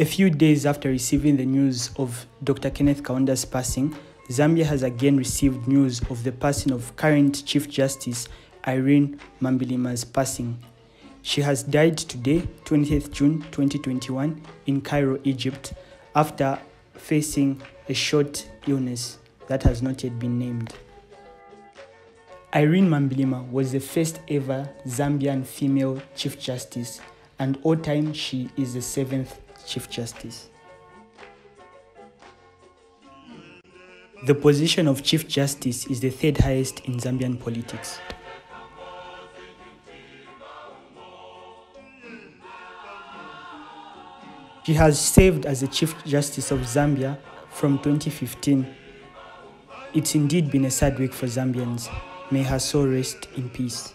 A few days after receiving the news of Dr. Kenneth Kaunda's passing, Zambia has again received news of the passing of current Chief Justice Ireen Mambilima's passing. She has died today, 20th June 2021, in Cairo, Egypt, after facing a short illness that has not yet been named. Ireen Mambilima was the first ever Zambian female Chief Justice, and all time she is the seventh Chief Justice. The position of Chief Justice is the third highest in Zambian politics. She has served as the Chief Justice of Zambia from 2015. It's indeed been a sad week for Zambians. May her soul rest in peace.